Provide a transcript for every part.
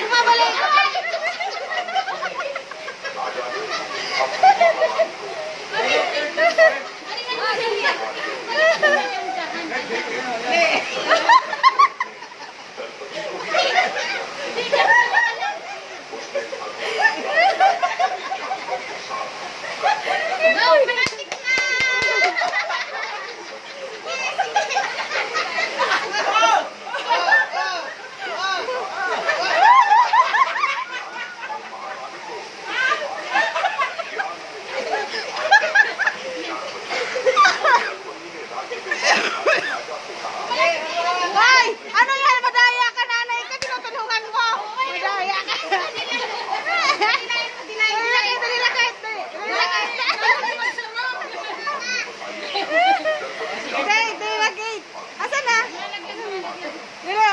Balik mo, balik!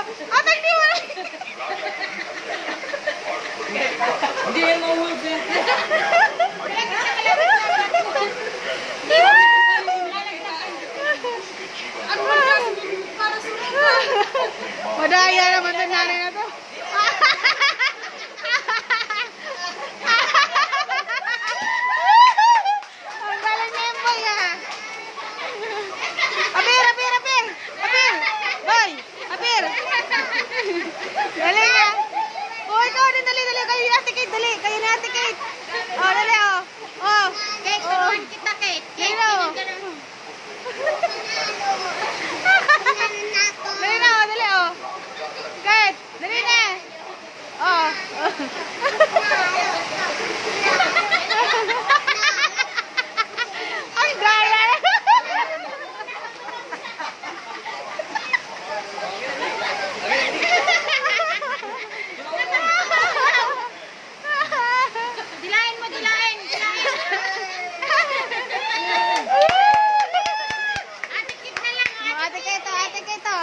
Atak di wala. Hindi yan mawag yan. Madaya naman na nanay na to. the gate. ito, ate ka ito.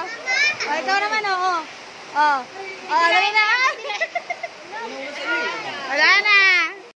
O, oh, ikaw naman, oo. Oh, oh. Oh, na. Wala na.